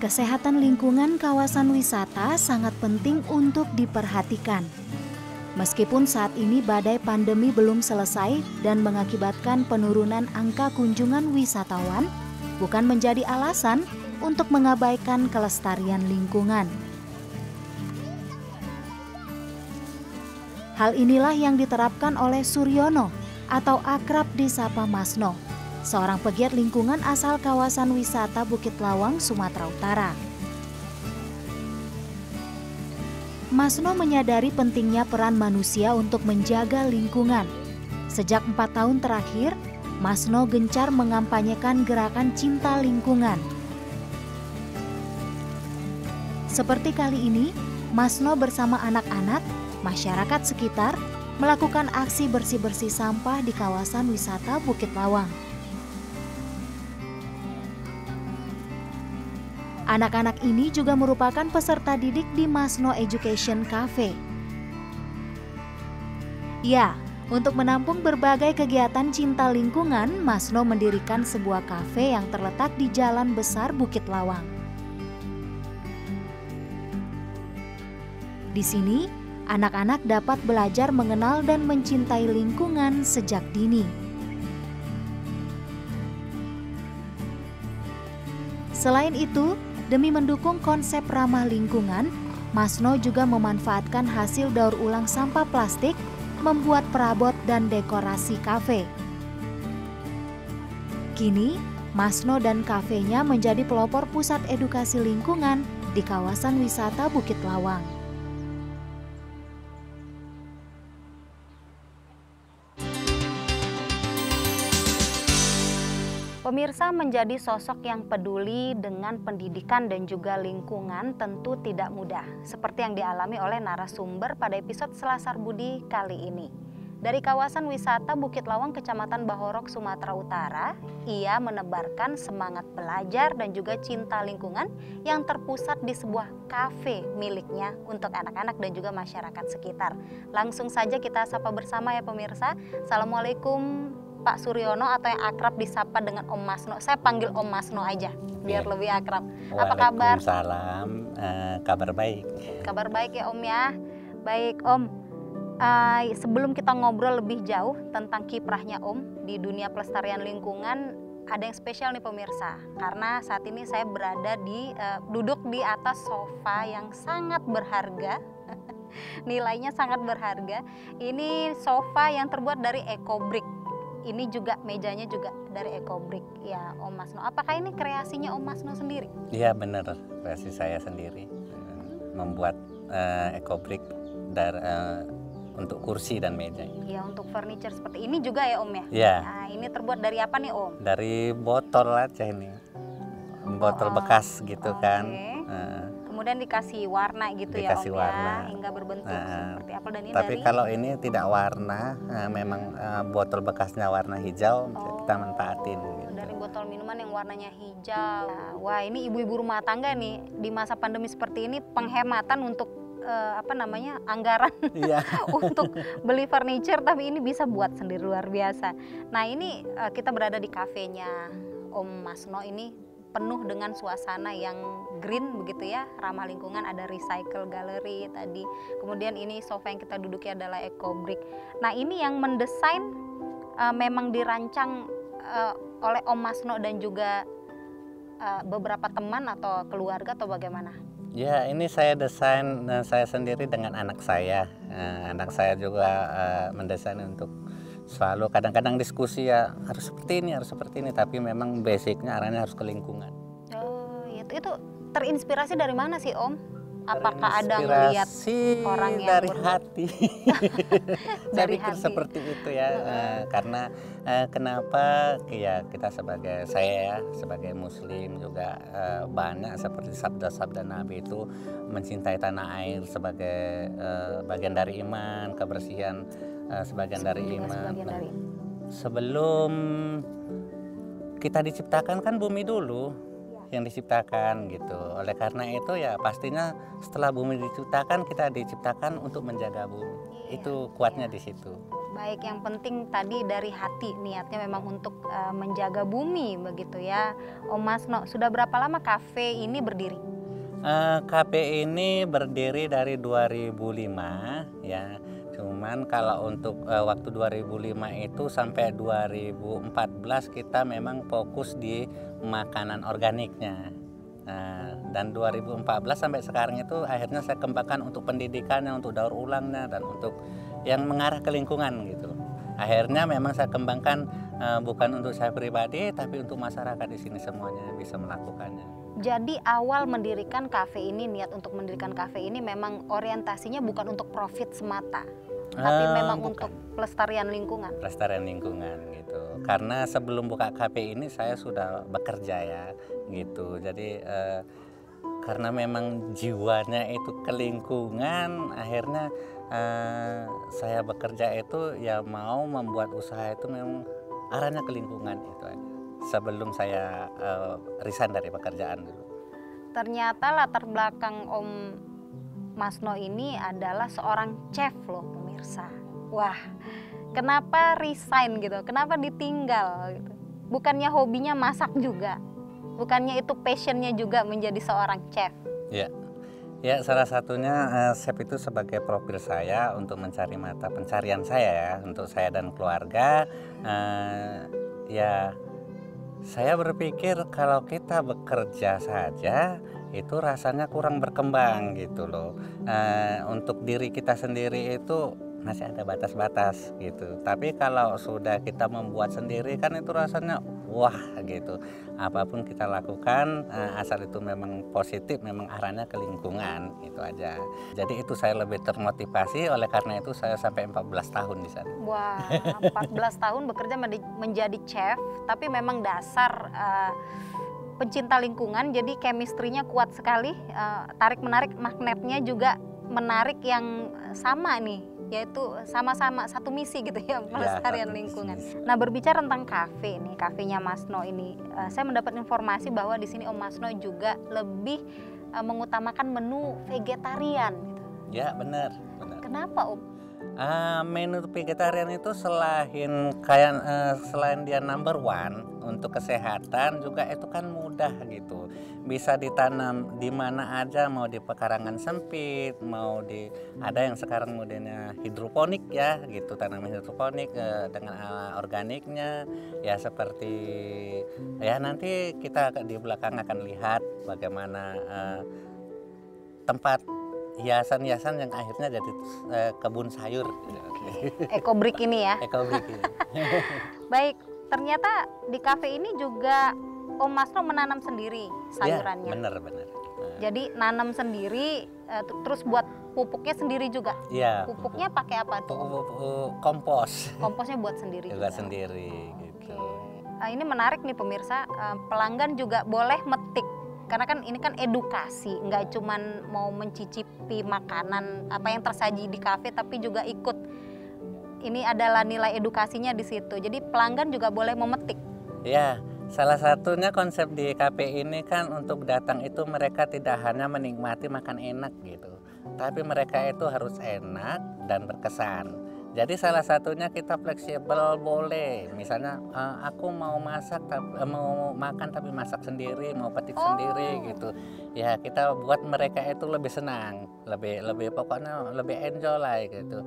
Kesehatan lingkungan kawasan wisata sangat penting untuk diperhatikan. Meskipun saat ini badai pandemi belum selesai dan mengakibatkan penurunan angka kunjungan wisatawan, bukan menjadi alasan untuk mengabaikan kelestarian lingkungan. Hal inilah yang diterapkan oleh Suryono atau akrab disapa Masno seorang pegiat lingkungan asal kawasan wisata Bukit Lawang, Sumatera Utara. Masno menyadari pentingnya peran manusia untuk menjaga lingkungan. Sejak empat tahun terakhir, Masno gencar mengampanyekan gerakan cinta lingkungan. Seperti kali ini, Masno bersama anak-anak, masyarakat sekitar, melakukan aksi bersih-bersih sampah di kawasan wisata Bukit Lawang. Anak-anak ini juga merupakan peserta didik di Masno Education Cafe. Ya, untuk menampung berbagai kegiatan cinta lingkungan, Masno mendirikan sebuah kafe yang terletak di Jalan Besar Bukit Lawang. Di sini, anak-anak dapat belajar mengenal dan mencintai lingkungan sejak dini. Selain itu, Demi mendukung konsep ramah lingkungan, Masno juga memanfaatkan hasil daur ulang sampah plastik membuat perabot dan dekorasi kafe. Kini, Masno dan kafenya menjadi pelopor pusat edukasi lingkungan di kawasan wisata Bukit Lawang. Pemirsa menjadi sosok yang peduli dengan pendidikan dan juga lingkungan tentu tidak mudah, seperti yang dialami oleh narasumber pada episode Selasar Budi kali ini. Dari kawasan wisata Bukit Lawang, Kecamatan Bahorok, Sumatera Utara, ia menebarkan semangat belajar dan juga cinta lingkungan yang terpusat di sebuah kafe miliknya untuk anak-anak dan juga masyarakat sekitar. Langsung saja kita sapa bersama ya pemirsa. Assalamualaikum Pak Suryono atau yang akrab disapa dengan Om Masno. Saya panggil Om Masno aja biar ya. lebih akrab. Apa kabar? Salam, uh, eh, kabar baik. Kabar baik ya Om ya. Baik Om. Uh, sebelum kita ngobrol lebih jauh tentang kiprahnya Om di dunia pelestarian lingkungan, ada yang spesial nih pemirsa karena saat ini saya berada di uh, duduk di atas sofa yang sangat berharga nilainya sangat berharga ini sofa yang terbuat dari ecobrick ini juga mejanya juga dari Ecobrik ya Om Masno. Apakah ini kreasinya Om Masno sendiri? Iya benar, kreasi saya sendiri membuat uh, Ecobrik dari uh, untuk kursi dan meja. Iya untuk furniture seperti ini juga ya Om ya? Iya. Nah, ini terbuat dari apa nih Om? Dari botol aja ini, botol oh, bekas gitu okay. kan. Uh, kemudian dikasih warna gitu ya, dikasih ya Om warna. ya hingga berbentuk nah, seperti apel dan ini tapi dari... kalau ini tidak warna nah, memang uh, botol bekasnya warna hijau oh, kita manfaatin gitu. dari botol minuman yang warnanya hijau nah, wah ini ibu-ibu rumah tangga nih di masa pandemi seperti ini penghematan untuk uh, apa namanya anggaran iya. untuk beli furniture tapi ini bisa buat sendiri luar biasa. Nah ini uh, kita berada di kafenya Om Masno ini penuh dengan suasana yang green begitu ya. Ramah lingkungan ada recycle gallery tadi. Kemudian ini sofa yang kita duduki adalah eco brick. Nah ini yang mendesain uh, memang dirancang uh, oleh Om Masno dan juga uh, beberapa teman atau keluarga atau bagaimana? Ya, ini saya desain saya sendiri dengan anak saya. Uh, anak saya juga uh, mendesain untuk selalu kadang-kadang diskusi ya harus seperti ini harus seperti ini tapi memang basicnya arahnya harus ke lingkungan. Oh itu itu terinspirasi dari mana sih om? Apakah ada melihat orang yang dari ber... hati. Dari pikir hati. seperti itu ya uh, karena uh, kenapa ya kita sebagai saya ya sebagai muslim juga uh, banyak seperti sabda-sabda nabi itu mencintai tanah air sebagai uh, bagian dari iman kebersihan uh, sebagian dari iman. Sebagian nah, dari... Sebelum kita diciptakan kan bumi dulu ya. yang diciptakan gitu. Oleh karena itu ya pastinya setelah bumi diciptakan kita diciptakan untuk menjaga bumi. Ya, itu kuatnya ya. di situ. Baik, yang penting tadi dari hati niatnya memang untuk uh, menjaga bumi begitu ya. Om Masno, sudah berapa lama kafe ini berdiri? Uh, kafe ini berdiri dari 2005 ya. Cuman kalau untuk uh, waktu 2005 itu sampai 2014 kita memang fokus di makanan organiknya. Nah, dan 2014 sampai sekarang itu akhirnya saya kembangkan untuk pendidikannya, untuk daur ulangnya dan untuk yang mengarah ke lingkungan gitu. Akhirnya memang saya kembangkan uh, bukan untuk saya pribadi tapi untuk masyarakat di sini semuanya bisa melakukannya. Jadi awal mendirikan kafe ini niat untuk mendirikan kafe ini memang orientasinya bukan untuk profit semata, tapi uh, memang bukan. untuk pelestarian lingkungan. Pelestarian lingkungan gitu. Karena sebelum buka kafe ini saya sudah bekerja ya gitu. Jadi uh, karena memang jiwanya itu ke lingkungan akhirnya uh, saya bekerja itu ya mau membuat usaha itu memang arahnya ke lingkungan itu aja sebelum saya uh, resign dari pekerjaan dulu. Ternyata latar belakang Om Masno ini adalah seorang chef loh pemirsa. Wah, kenapa resign gitu? Kenapa ditinggal gitu? Bukannya hobinya masak juga? Bukannya itu passionnya juga menjadi seorang chef? Ya, Ya, salah satunya uh, chef itu sebagai profil saya untuk mencari mata pencarian saya ya, untuk saya dan keluarga. Uh, ya, saya berpikir kalau kita bekerja saja itu rasanya kurang berkembang gitu loh. Uh, untuk diri kita sendiri itu masih ada batas-batas gitu. Tapi kalau sudah kita membuat sendiri kan itu rasanya wah gitu. Apa pun kita lakukan uh, asal itu memang positif memang arahnya ke lingkungan itu aja. Jadi itu saya lebih termotivasi oleh karena itu saya sampai 14 tahun di sana. Wah 14 tahun bekerja menjadi chef tapi memang dasar uh, pencinta lingkungan jadi chemistry-nya kuat sekali. Uh, tarik menarik magnetnya juga menarik yang sama nih yaitu sama-sama satu misi gitu ya, pelestarian ya, lingkungan. Misi. Nah berbicara tentang kafe nih, kafenya Masno ini, uh, saya mendapat informasi bahwa di sini Om Masno juga lebih uh, mengutamakan menu vegetarian. Gitu. Ya benar. Kenapa Om? Uh, menu vegetarian itu selain kayak uh, selain dia number one untuk kesehatan juga itu kan mudah gitu. Bisa ditanam di mana aja mau di pekarangan sempit mau di ada yang sekarang modelnya hidroponik ya gitu tanaman hidroponik uh, dengan uh, organiknya. Ya seperti ya nanti kita di belakang akan lihat bagaimana uh, tempat hiasan-hiasan yang akhirnya jadi uh, kebun sayur. Ekobrik ini ya. Ekobrik. Ini. Baik, ternyata di kafe ini juga Om Masno menanam sendiri sayurannya. Ya, benar benar. Nah. Jadi nanam sendiri, uh, terus buat pupuknya sendiri juga. Iya. Pupuknya pakai apa tuh? Pupuk, kompos. Komposnya buat sendiri juga. sendiri. Gitu. Nah, ini menarik nih pemirsa, uh, pelanggan juga boleh metik karena kan ini kan edukasi nggak cuman mau mencicipi makanan apa yang tersaji di kafe tapi juga ikut. Ini adalah nilai edukasinya di situ. Jadi pelanggan juga boleh memetik. Ya salah satunya konsep di kafe ini kan untuk datang itu mereka tidak hanya menikmati makan enak gitu tapi mereka itu harus enak dan berkesan jadi salah satunya kita fleksibel boleh. Misalnya uh, aku mau masak uh, mau makan tapi masak sendiri, mau petik oh. sendiri gitu. Ya kita buat mereka itu lebih senang, lebih lebih pokoknya lebih enjoy lah gitu.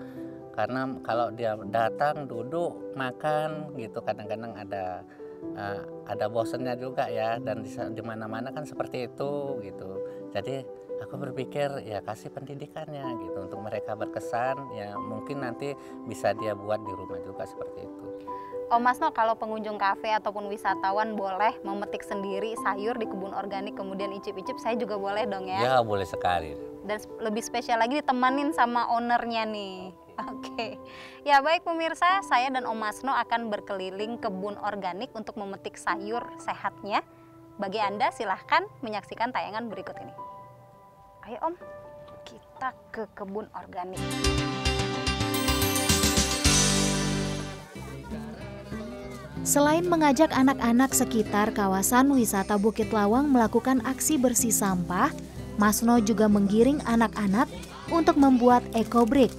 Karena kalau dia datang duduk makan gitu kadang-kadang ada uh, ada bosennya juga ya dan di mana-mana kan seperti itu gitu. Jadi aku berpikir ya kasih pendidikannya gitu untuk mereka berkesan ya mungkin nanti bisa dia buat di rumah juga seperti itu. Oh Mas No, kalau pengunjung kafe ataupun wisatawan boleh memetik sendiri sayur di kebun organik kemudian icip-icip, saya juga boleh dong ya? Ya boleh sekali. Dan lebih spesial lagi ditemanin sama ownernya nih. Oke, okay. ya baik pemirsa, saya dan Om Masno akan berkeliling kebun organik untuk memetik sayur sehatnya. Bagi Anda silahkan menyaksikan tayangan berikut ini. Ayo Om, kita ke kebun organik. Selain mengajak anak-anak sekitar kawasan wisata Bukit Lawang melakukan aksi bersih sampah, Masno juga menggiring anak-anak untuk membuat ekobrik.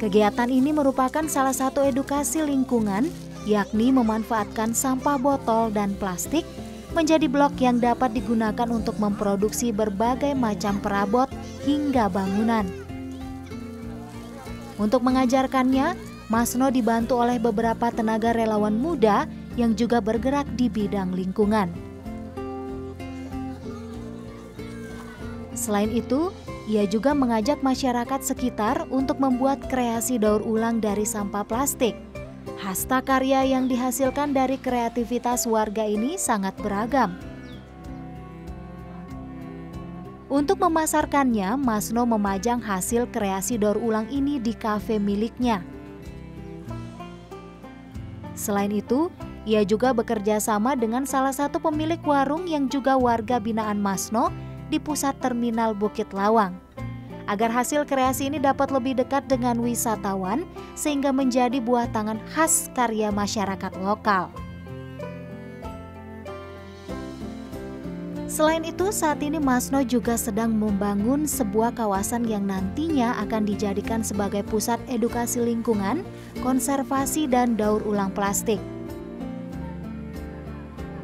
Kegiatan ini merupakan salah satu edukasi lingkungan, yakni memanfaatkan sampah botol dan plastik menjadi blok yang dapat digunakan untuk memproduksi berbagai macam perabot hingga bangunan. Untuk mengajarkannya, Masno dibantu oleh beberapa tenaga relawan muda yang juga bergerak di bidang lingkungan. Selain itu, ia juga mengajak masyarakat sekitar untuk membuat kreasi daur ulang dari sampah plastik. Hasta karya yang dihasilkan dari kreativitas warga ini sangat beragam. Untuk memasarkannya, Masno memajang hasil kreasi daur ulang ini di kafe miliknya. Selain itu, ia juga bekerja sama dengan salah satu pemilik warung yang juga warga binaan Masno di pusat terminal Bukit Lawang. Agar hasil kreasi ini dapat lebih dekat dengan wisatawan, sehingga menjadi buah tangan khas karya masyarakat lokal. Selain itu, saat ini Masno juga sedang membangun sebuah kawasan yang nantinya akan dijadikan sebagai pusat edukasi lingkungan, konservasi, dan daur ulang plastik.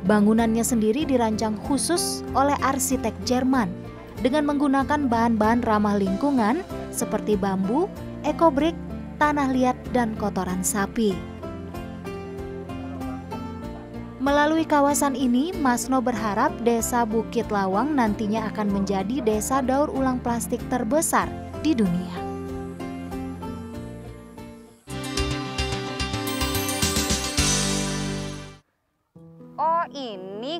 Bangunannya sendiri dirancang khusus oleh arsitek Jerman dengan menggunakan bahan-bahan ramah lingkungan seperti bambu, ekobrik, tanah liat, dan kotoran sapi. Melalui kawasan ini, Masno berharap Desa Bukit Lawang nantinya akan menjadi desa daur ulang plastik terbesar di dunia.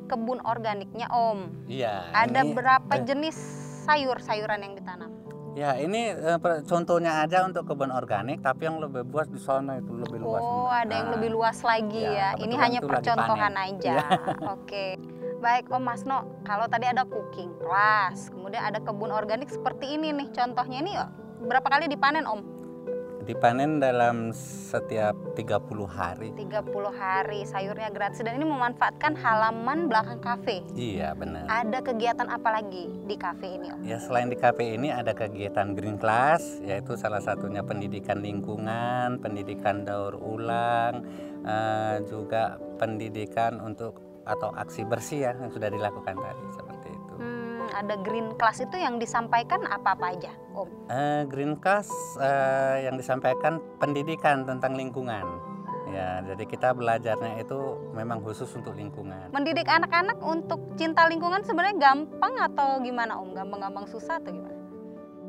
Kebun organiknya Om. Iya. Ada ini, berapa eh, jenis sayur-sayuran yang ditanam? Ya ini eh, contohnya aja untuk kebun organik, tapi yang lebih luas di sana itu lebih luas. Oh, ada yang lebih luas lagi ya. ya. Ini hanya percontohan aja. Ya. Oke. Baik Om Masno, kalau tadi ada cooking class, kemudian ada kebun organik seperti ini nih. Contohnya ini berapa kali dipanen Om? Dipanen dalam setiap 30 hari. 30 hari sayurnya gratis dan ini memanfaatkan halaman belakang kafe. Iya, benar. Ada kegiatan apa lagi di kafe ini, Om? Ya, selain di kafe ini ada kegiatan Green Class, yaitu salah satunya pendidikan lingkungan, pendidikan daur ulang, uh, juga pendidikan untuk atau aksi bersih ya yang sudah dilakukan tadi seperti ada Green Class itu yang disampaikan apa-apa aja? Om? Uh, Green Class uh, yang disampaikan pendidikan tentang lingkungan. Ya, jadi kita belajarnya itu memang khusus untuk lingkungan. Mendidik anak-anak untuk cinta lingkungan sebenarnya gampang atau gimana Om? Gampang-gampang susah atau gimana?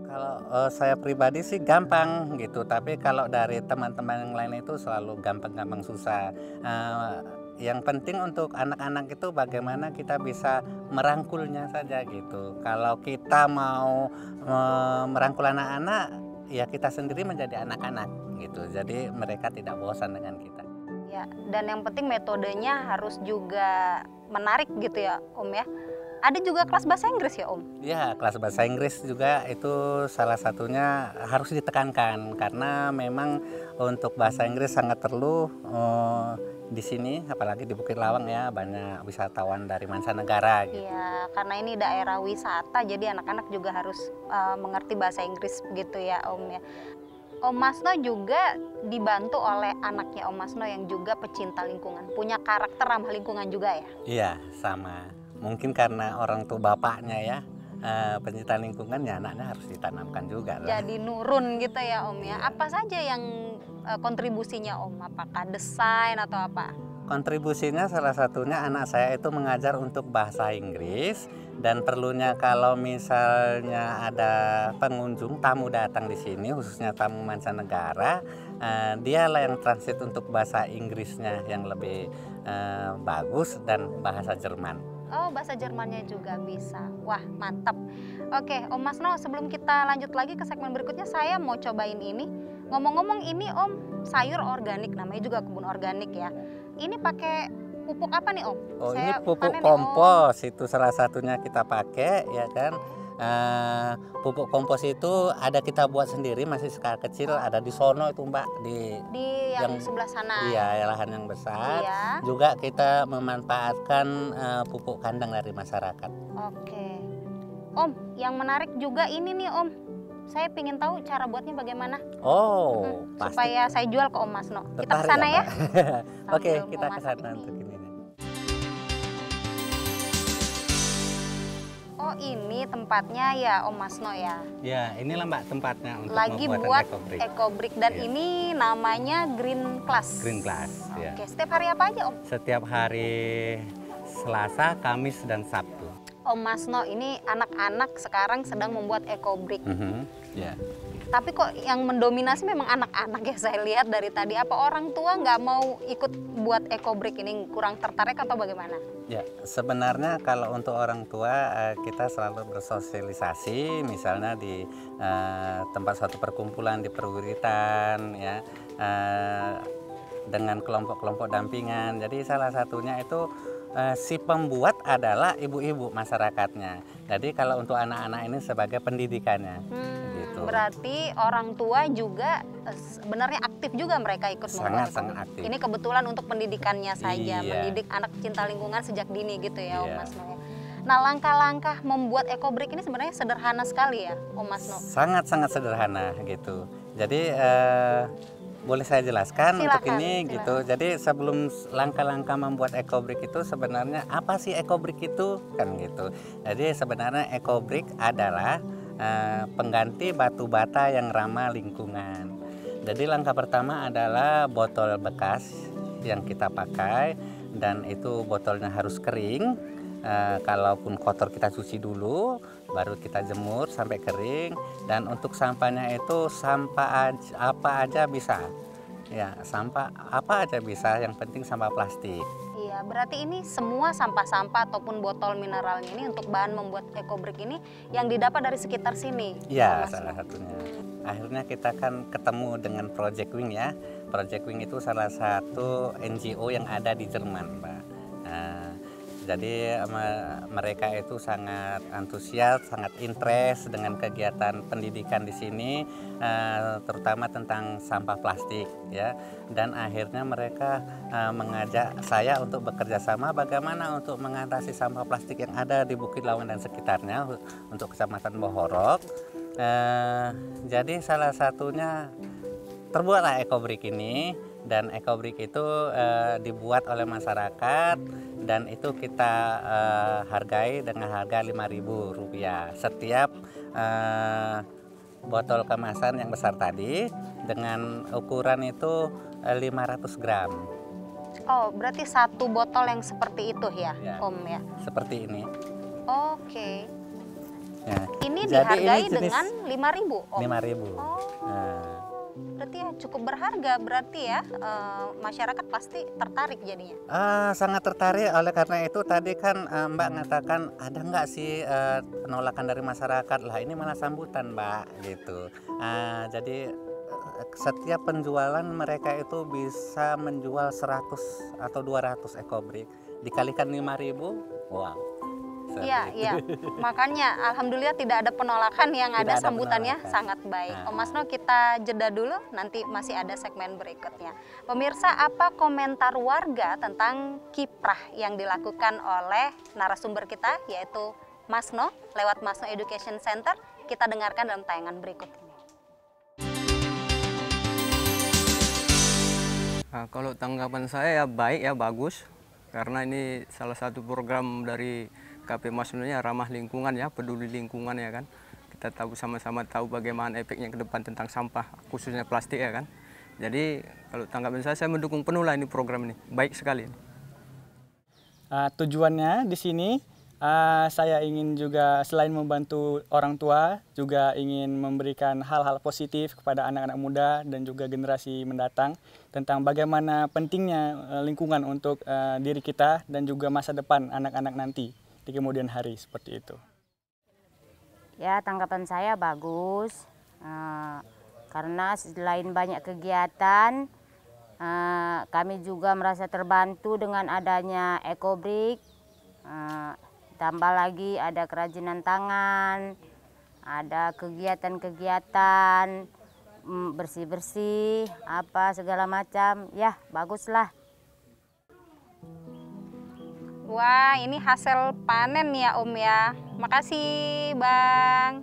Kalau uh, saya pribadi sih gampang gitu, tapi kalau dari teman-teman yang lain itu selalu gampang-gampang susah. Uh, yang penting untuk anak-anak itu bagaimana kita bisa merangkulnya saja gitu. Kalau kita mau e, merangkul anak-anak, ya kita sendiri menjadi anak-anak gitu. Jadi mereka tidak bosan dengan kita. Ya, dan yang penting metodenya harus juga menarik gitu ya, Om ya. Ada juga kelas bahasa Inggris ya Om? Ya kelas bahasa Inggris juga itu salah satunya harus ditekankan karena memang untuk bahasa Inggris sangat perlu uh, di sini apalagi di Bukit Lawang ya banyak wisatawan dari mancanegara gitu. Iya, karena ini daerah wisata jadi anak-anak juga harus uh, mengerti bahasa Inggris begitu ya Om ya. Om Masno juga dibantu oleh anaknya Om Masno yang juga pecinta lingkungan, punya karakter ramah lingkungan juga ya? Iya, sama. Mungkin karena orang tua bapaknya ya, uh, pencinta lingkungan ya anaknya harus ditanamkan juga. Lah. Jadi nurun gitu ya Om ya. Apa saja yang uh, kontribusinya Om? Apakah desain atau apa? Kontribusinya salah satunya anak saya itu mengajar untuk bahasa Inggris dan perlunya kalau misalnya ada pengunjung tamu datang di sini khususnya tamu mancanegara uh, dialah yang transit untuk bahasa Inggrisnya yang lebih uh, bagus dan bahasa Jerman. Oh, bahasa Jermannya juga bisa. Wah, mantap. Oke, Om Masno, sebelum kita lanjut lagi ke segmen berikutnya, saya mau cobain ini. Ngomong-ngomong ini Om, sayur organik, namanya juga kebun organik ya. Ini pakai pupuk apa nih Om? Oh, saya ini pupuk kompos, nih, itu salah satunya kita pakai ya kan uh, pupuk kompos itu ada kita buat sendiri masih skala kecil ada di sono itu mbak di di yang, yang sebelah sana iya lahan yang besar iya. juga kita memanfaatkan uh, pupuk kandang dari masyarakat oke om yang menarik juga ini nih om saya ingin tahu cara buatnya bagaimana. Oh, hmm, pasti. Supaya saya jual ke Om Masno. kita ke sana ya. ya? Oke, kita ke sana untuk ini. Tempatnya ya Om Masno ya? Ya inilah Mbak tempatnya untuk Lagi buat ekobrik dan ya. ini namanya Green Class. Green Class. Ya. Oke, setiap hari apa aja Om? Setiap hari Selasa, Kamis, dan Sabtu. Om Masno ini anak-anak sekarang sedang membuat ekobrik. Mm -hmm. yeah. Tapi kok yang mendominasi memang anak-anak ya saya lihat dari tadi. Apa orang tua nggak mau ikut buat ekobrik ini kurang tertarik atau bagaimana? Ya sebenarnya kalau untuk orang tua eh, kita selalu bersosialisasi, misalnya di uh, tempat suatu perkumpulan di perwiritan, ya uh, dengan kelompok-kelompok dampingan. Jadi salah satunya itu si pembuat adalah ibu-ibu masyarakatnya. Jadi kalau untuk anak-anak ini sebagai pendidikannya. Hmm, gitu. Berarti orang tua juga eh, sebenarnya aktif juga mereka ikut sangat sangat aktif. Ini kebetulan untuk pendidikannya saja, iya. mendidik anak cinta lingkungan sejak dini gitu ya, iya. Om Mas Noya. Nah, langkah-langkah membuat ekobrik ini sebenarnya sederhana sekali ya, Om Mas No. Sangat sangat sederhana gitu. Jadi uh, boleh saya jelaskan silakan, untuk ini silakan. gitu. Jadi sebelum langkah-langkah membuat ekobrik itu sebenarnya apa sih ekobrik itu kan gitu. Jadi sebenarnya ekobrik adalah uh, pengganti batu bata yang ramah lingkungan. Jadi langkah pertama adalah botol bekas yang kita pakai dan itu botolnya harus kering. Uh, kalaupun kotor kita cuci dulu, baru kita jemur sampai kering dan untuk sampahnya itu sampah aja, apa aja bisa ya sampah apa aja bisa yang penting sampah plastik iya berarti ini semua sampah-sampah ataupun botol mineralnya ini untuk bahan membuat ekobrik ini yang didapat dari sekitar sini? Iya salah satunya. Akhirnya kita kan ketemu dengan Project Wing ya. Project Wing itu salah satu NGO yang ada di Jerman Mbak nah, jadi mereka itu sangat antusias, sangat interest dengan kegiatan pendidikan di sini, uh, terutama tentang sampah plastik, ya. Dan akhirnya mereka uh, mengajak saya untuk bekerja sama bagaimana untuk mengatasi sampah plastik yang ada di Bukit Lawang dan sekitarnya untuk Kecamatan Bohorok. Uh, jadi salah satunya terbuatlah ekobrik ini dan ekobrik itu uh, dibuat oleh masyarakat dan itu kita uh, hargai dengan harga Rp5.000 setiap uh, botol kemasan yang besar tadi dengan ukuran itu 500 gram. Oh, berarti satu botol yang seperti itu ya, ya Om ya? Seperti ini. Oke. Okay. Ya. Ini dihargai ini dengan 5.000 Om? 5.000. Oh. Nah berarti ya cukup berharga berarti ya e, masyarakat pasti tertarik jadinya. Ah, sangat tertarik oleh karena itu tadi kan e, Mbak mengatakan ada nggak sih e, penolakan dari masyarakat lah ini malah sambutan Mbak gitu. Ah, jadi setiap penjualan mereka itu bisa menjual 100 atau 200 ekobrik dikalikan 5000 wow Iya, iya. Makanya alhamdulillah tidak ada penolakan yang tidak ada, ada sambutannya penolakan. sangat baik. Nah. Om Masno kita jeda dulu nanti masih ada segmen berikutnya. Pemirsa, apa komentar warga tentang kiprah yang dilakukan oleh narasumber kita yaitu Masno lewat Masno Education Center? Kita dengarkan dalam tayangan berikut ini. Nah, kalau tanggapan saya ya baik ya bagus karena ini salah satu program dari KP Masnunya ramah lingkungan ya, peduli lingkungan ya kan. Kita tahu sama-sama tahu bagaimana efeknya ke depan tentang sampah, khususnya plastik ya kan. Jadi kalau tanggapan saya, saya mendukung penuh lah ini program ini, baik sekali. Uh, tujuannya di sini uh, saya ingin juga selain membantu orang tua, juga ingin memberikan hal-hal positif kepada anak-anak muda dan juga generasi mendatang tentang bagaimana pentingnya uh, lingkungan untuk uh, diri kita dan juga masa depan anak-anak nanti di kemudian hari seperti itu. Ya tanggapan saya bagus uh, karena selain banyak kegiatan uh, kami juga merasa terbantu dengan adanya ekobrik. Uh, tambah lagi ada kerajinan tangan, ada kegiatan-kegiatan mm, bersih-bersih, apa segala macam. Ya baguslah. Wah, ini hasil panen ya Om ya. Makasih Bang.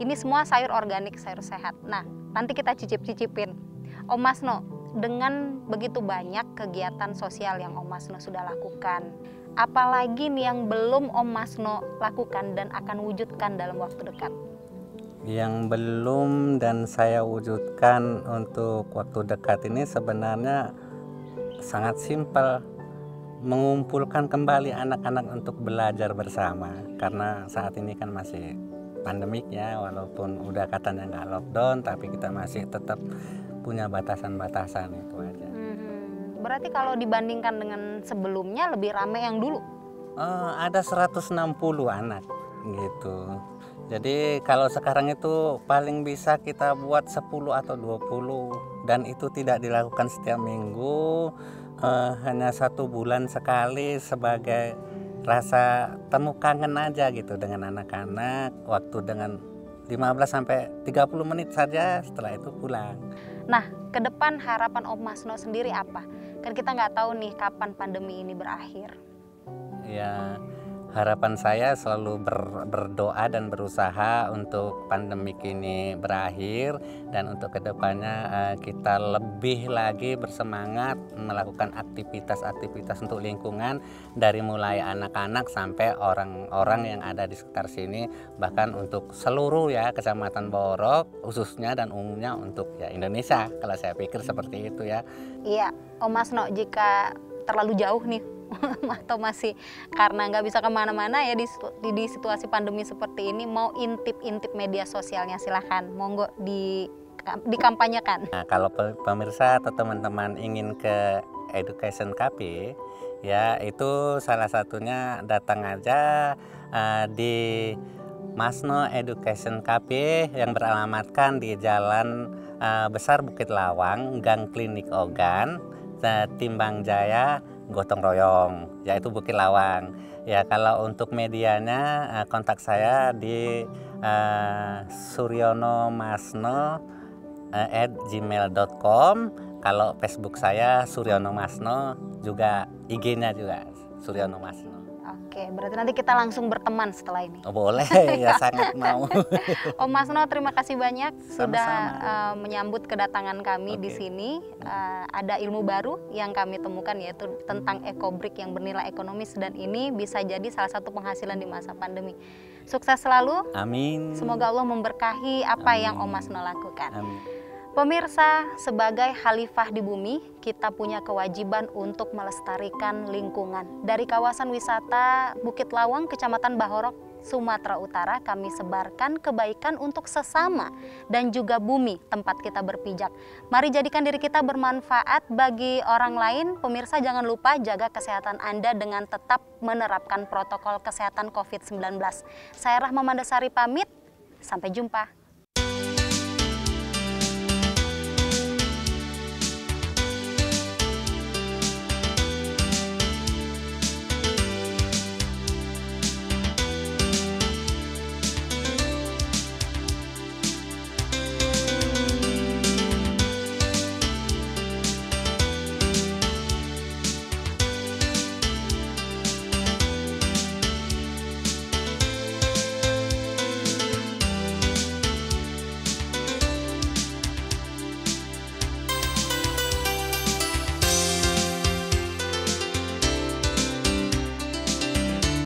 Ini semua sayur organik, sayur sehat. Nah, nanti kita cicip-cicipin. Om Masno, dengan begitu banyak kegiatan sosial yang Om Masno sudah lakukan, apalagi nih yang belum Om Masno lakukan dan akan wujudkan dalam waktu dekat? Yang belum dan saya wujudkan untuk waktu dekat ini sebenarnya sangat simpel mengumpulkan kembali anak-anak untuk belajar bersama karena saat ini kan masih pandemik ya walaupun udah katanya nggak lockdown tapi kita masih tetap punya batasan-batasan itu aja. Hmm, berarti kalau dibandingkan dengan sebelumnya lebih ramai yang dulu? Uh, ada 160 anak gitu. Jadi kalau sekarang itu paling bisa kita buat 10 atau 20 dan itu tidak dilakukan setiap minggu uh, hanya satu bulan sekali sebagai rasa temu kangen aja gitu dengan anak-anak waktu dengan 15 sampai 30 menit saja setelah itu pulang. Nah, ke depan harapan Om Masno sendiri apa? Kan kita nggak tahu nih kapan pandemi ini berakhir. Ya, harapan saya selalu ber, berdoa dan berusaha untuk pandemik ini berakhir dan untuk ke depannya uh, kita lebih lagi bersemangat melakukan aktivitas-aktivitas untuk lingkungan dari mulai anak-anak sampai orang-orang yang ada di sekitar sini bahkan untuk seluruh ya kecamatan Borok khususnya dan umumnya untuk ya Indonesia kalau saya pikir seperti itu ya. Iya, Om Masno jika terlalu jauh nih atau masih karena nggak bisa ke mana-mana ya di, di, di situasi pandemi seperti ini mau intip-intip media sosialnya silahkan monggo di dikampanyekan. Nah, kalau pemirsa atau teman-teman ingin ke Education Cafe ya itu salah satunya datang aja uh, di Masno Education Cafe yang beralamatkan di Jalan uh, Besar Bukit Lawang, Gang Klinik Ogan, Timbang Jaya, gotong royong yaitu Bukit Lawang. Ya kalau untuk medianya eh, kontak saya di uh, Suryono Masno uh, at gmail.com kalau Facebook saya Suryono Masno juga IG-nya juga Suryono Masno. Oke, berarti nanti kita langsung berteman setelah ini. Oh, boleh, ya sangat mau. Om Masno, terima kasih banyak Sama-sama. sudah uh, menyambut kedatangan kami okay. di sini. Uh, ada ilmu baru yang kami temukan yaitu tentang ekobrik yang bernilai ekonomis dan ini bisa jadi salah satu penghasilan di masa pandemi. Sukses selalu. Amin. Semoga Allah memberkahi apa Amin. yang Om Masno lakukan. Amin. Pemirsa, sebagai khalifah di bumi, kita punya kewajiban untuk melestarikan lingkungan. Dari kawasan wisata Bukit Lawang, Kecamatan Bahorok, Sumatera Utara, kami sebarkan kebaikan untuk sesama dan juga bumi tempat kita berpijak. Mari jadikan diri kita bermanfaat bagi orang lain. Pemirsa, jangan lupa jaga kesehatan Anda dengan tetap menerapkan protokol kesehatan COVID-19. Saya Rahma Mandasari pamit, sampai jumpa.